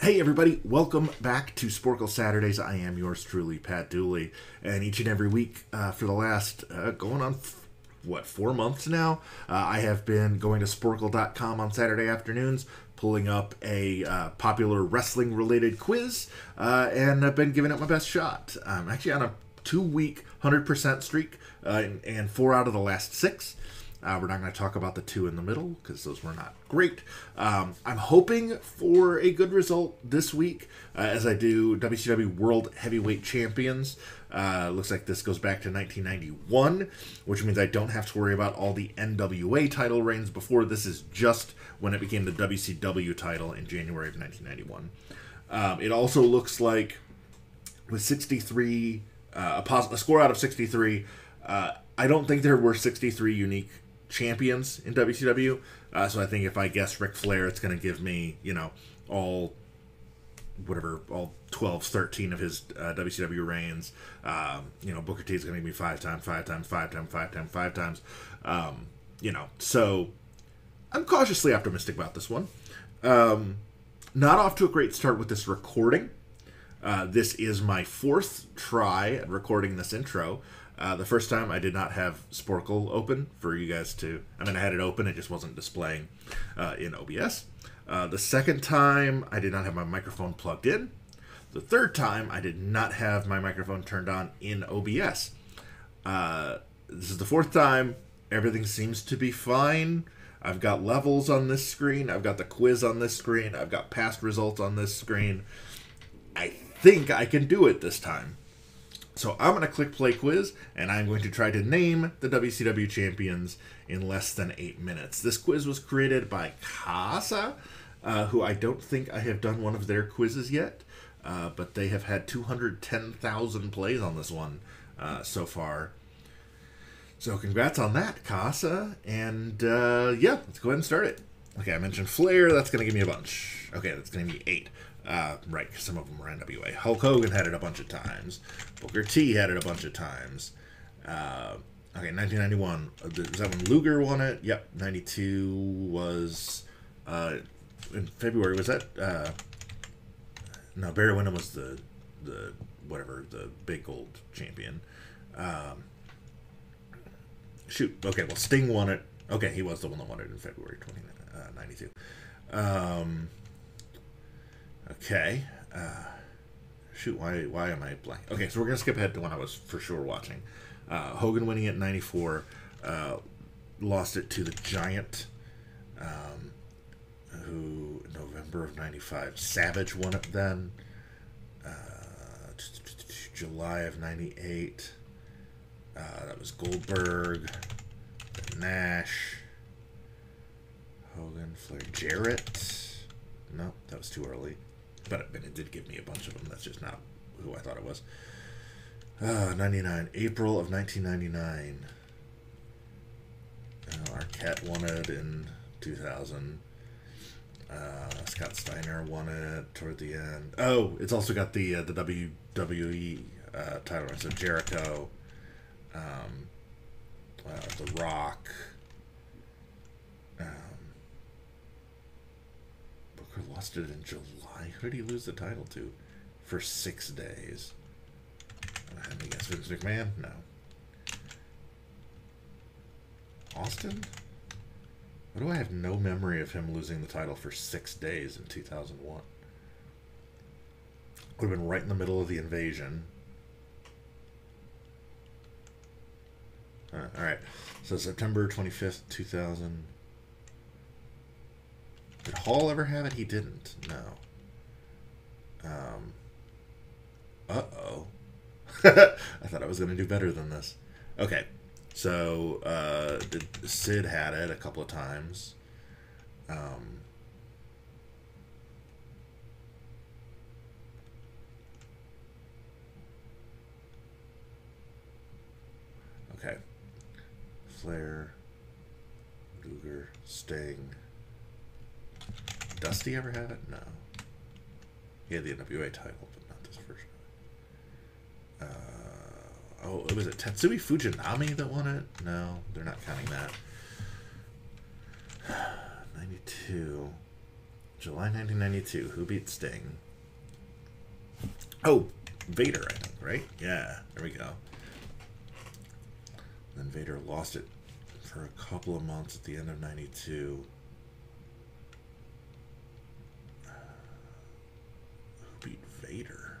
Hey everybody, welcome back to Sporcle Saturdays. I am yours truly, Pat Dooley, and each and every week uh, for the last uh, going on f- what four months now, uh, I have been going to Sporcle.com on Saturday afternoons, pulling up a uh, popular wrestling related quiz, uh, and I've been giving it my best shot. I'm actually on a two week, hundred percent streak, uh, and, and four out of the last six. Uh, we're not going to talk about the two in the middle because those were not great. Um, I'm hoping for a good result this week uh, as I do WCW World Heavyweight Champions. Uh, looks like this goes back to 1991, which means I don't have to worry about all the NWA title reigns before. This is just when it became the WCW title in January of 1991. Um, it also looks like with 63, uh, a, pos- a score out of 63, uh, I don't think there were 63 unique champions in WCW. Uh, so I think if I guess Ric Flair, it's going to give me, you know, all whatever, all 12, 13 of his uh, WCW reigns. Um, you know, Booker T is going to give me five times, five times, five times, five times, five times. Um, you know, so I'm cautiously optimistic about this one. Um, not off to a great start with this recording. Uh, this is my fourth try at recording this intro. Uh, the first time I did not have Sporcle open for you guys to. I mean, I had it open, it just wasn't displaying uh, in OBS. Uh, the second time I did not have my microphone plugged in. The third time I did not have my microphone turned on in OBS. Uh, this is the fourth time. Everything seems to be fine. I've got levels on this screen. I've got the quiz on this screen. I've got past results on this screen. I think I can do it this time. So I'm going to click play quiz and I'm going to try to name the WCW champions in less than eight minutes. This quiz was created by Casa, uh, who I don't think I have done one of their quizzes yet, uh, but they have had 210,000 plays on this one uh, so far. So congrats on that, Casa. And uh, yeah, let's go ahead and start it. Okay, I mentioned Flair. That's going to give me a bunch. Okay, that's going to be eight. Uh, right, some of them were NWA. Hulk Hogan had it a bunch of times. Booker T had it a bunch of times. Uh, okay, 1991. Was that when Luger won it? Yep. 92 was uh, in February. Was that? Uh, no, Barry Windham was the the whatever the big gold champion. Um, shoot. Okay, well Sting won it. Okay, he was the one that won it in February 20, uh, Um, Okay. Uh, shoot, why why am I blank? Okay, so we're gonna skip ahead to when I was for sure watching. Uh, Hogan winning at '94, uh, lost it to the Giant, um, who November of '95. Savage won it then. Uh, July of '98. Uh, that was Goldberg, Nash, Hogan, Flair, Jarrett. No, that was too early but, but it did give me a bunch of them. That's just not who I thought it was. Uh, 99. April of 1999. Uh, Arquette won it in 2000. Uh, Scott Steiner won it toward the end. Oh, it's also got the uh, the WWE uh, title. So Jericho, um, uh, The Rock, Booker lost it in July. Who did he lose the title to? For six days. Let me guess. Vince McMahon? No. Austin? What do I have no memory of him losing the title for six days in 2001? Would have been right in the middle of the invasion. Uh, all right. So September 25th, 2000. Did Hall ever have it? He didn't. No. Um. Uh oh. I thought I was going to do better than this. Okay. So, uh, Sid had it a couple of times. Um. Okay. Flair, Luger, Sting. Dusty ever have it? No. He had the NWA title, but not this version. Uh, oh, was it Tatsumi Fujinami that won it? No, they're not counting that. 92. July 1992. Who beat Sting? Oh, Vader, I think, right? Yeah, there we go. Then Vader lost it for a couple of months at the end of 92. Who beat Vader?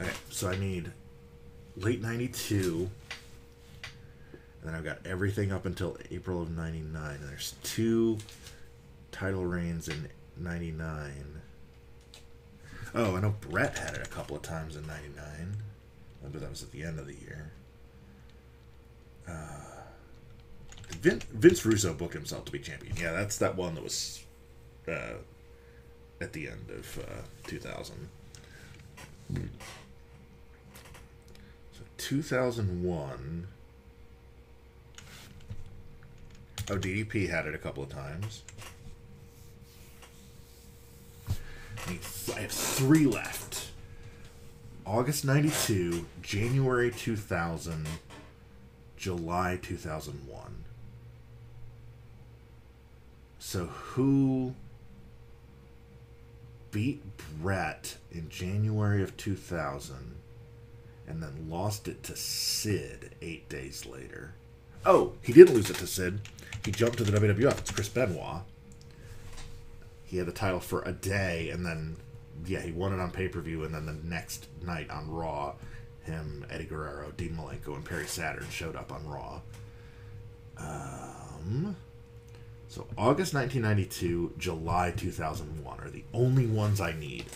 Okay, so I need late 92. And then I've got everything up until April of 99. And there's two title reigns in 99. Oh, I know Bret had it a couple of times in 99. But that was at the end of the year. Uh, Vince, Vince Russo booked himself to be champion. Yeah, that's that one that was uh, at the end of uh, 2000. So 2001. Oh, DDP had it a couple of times. I have three left. August 92, January 2000, July 2001. So who beat Bret in January of 2000 and then lost it to Sid eight days later? Oh, he didn't lose it to Sid. He jumped to the WWF. It's Chris Benoit. He had the title for a day, and then yeah, he won it on pay per view, and then the next night on Raw, him, Eddie Guerrero, Dean Malenko, and Perry Saturn showed up on Raw. Um, so August 1992, July 2001 are the only ones I need.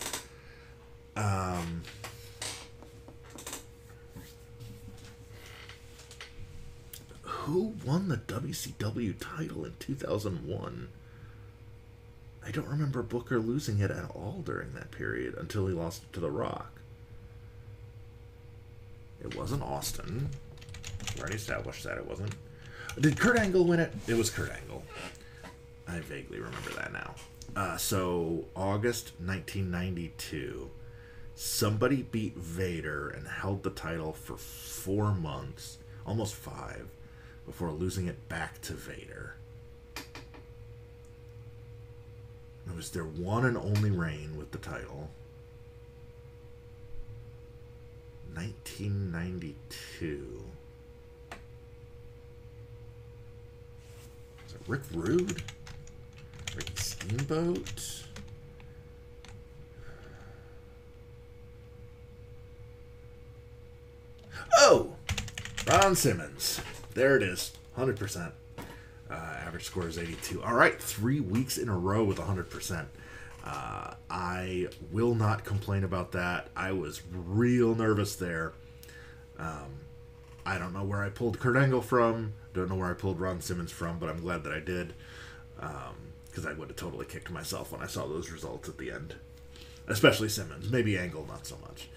Um, who won the WCW title in 2001? I don't remember Booker losing it at all during that period until he lost it to The Rock. It wasn't Austin. We already established that it wasn't. Did Kurt Angle win it? It was Kurt Angle. I vaguely remember that now. Uh, so, August 1992. Somebody beat Vader and held the title for four months, almost five, before losing it back to Vader. It was their one and only reign with the title. 1992. Is it Rick Rude? Ricky Steamboat? Oh! Ron Simmons. There it is. 100%. Uh, average score is 82. All right, three weeks in a row with 100%. Uh, I will not complain about that. I was real nervous there. Um, I don't know where I pulled Kurt Angle from. Don't know where I pulled Ron Simmons from, but I'm glad that I did. Because um, I would have totally kicked myself when I saw those results at the end. Especially Simmons. Maybe Angle, not so much.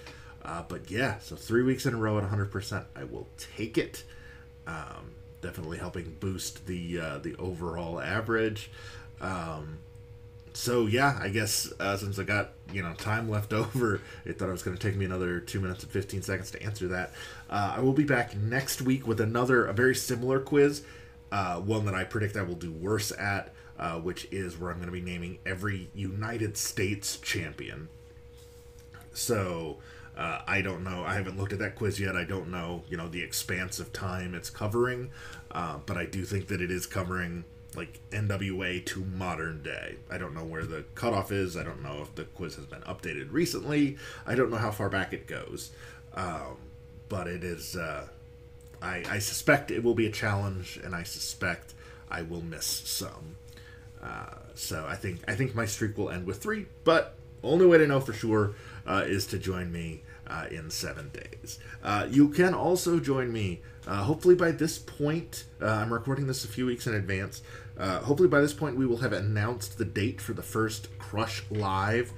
Uh, but yeah, so three weeks in a row at 100%. I will take it. Um, definitely helping boost the uh, the overall average. Um, so yeah, I guess uh, since I got you know time left over, it thought it was going to take me another two minutes and fifteen seconds to answer that. Uh, I will be back next week with another a very similar quiz, uh, one that I predict I will do worse at, uh, which is where I'm going to be naming every United States champion. So uh, I don't know. I haven't looked at that quiz yet. I don't know, you know, the expanse of time it's covering, uh, but I do think that it is covering like NWA to modern day. I don't know where the cutoff is. I don't know if the quiz has been updated recently. I don't know how far back it goes, um, but it is. Uh, I, I suspect it will be a challenge, and I suspect I will miss some. Uh, so I think I think my streak will end with three, but only way to know for sure uh, is to join me uh, in seven days. Uh, you can also join me. Uh, hopefully, by this point, uh, I'm recording this a few weeks in advance. Uh, hopefully, by this point, we will have announced the date for the first Crush Live,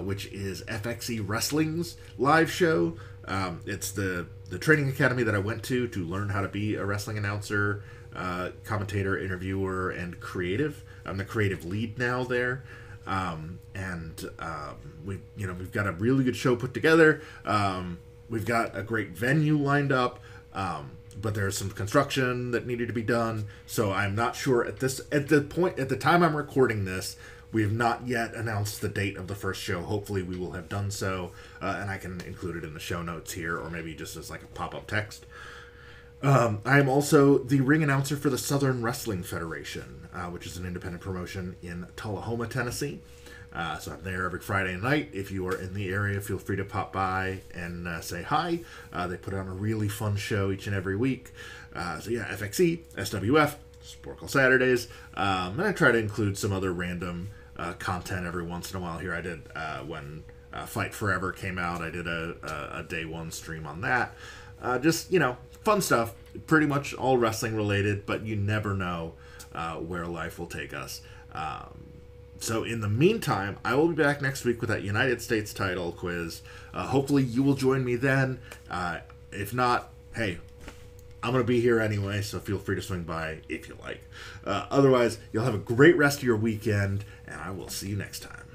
which is FXE Wrestling's live show. Um, it's the the training academy that I went to to learn how to be a wrestling announcer, commentator, interviewer, and creative. I'm the creative lead now there. Um, and um, we, you know, we've got a really good show put together. Um, we've got a great venue lined up. Um, but there's some construction that needed to be done. So I'm not sure at this at the point at the time I'm recording this. We have not yet announced the date of the first show. Hopefully, we will have done so, uh, and I can include it in the show notes here, or maybe just as like a pop up text. Um, I am also the ring announcer for the Southern Wrestling Federation, uh, which is an independent promotion in Tullahoma, Tennessee. Uh, so I'm there every Friday night. If you are in the area, feel free to pop by and uh, say hi. Uh, they put on a really fun show each and every week. Uh, so yeah, FXE, SWF, Sporcle Saturdays, um, and I try to include some other random uh, content every once in a while. Here I did uh, when Fight Forever came out. I did a, a, a day one stream on that. just you know, fun stuff. Pretty much all wrestling related, but you never know where life will take us. Um, so in the meantime, I will be back next week with that United States title quiz. Uh, hopefully, you will join me then. Uh, if not, hey, I'm going to be here anyway, so feel free to swing by if you like. Uh, otherwise, you'll have a great rest of your weekend, and I will see you next time.